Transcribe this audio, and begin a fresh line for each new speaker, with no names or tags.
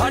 Or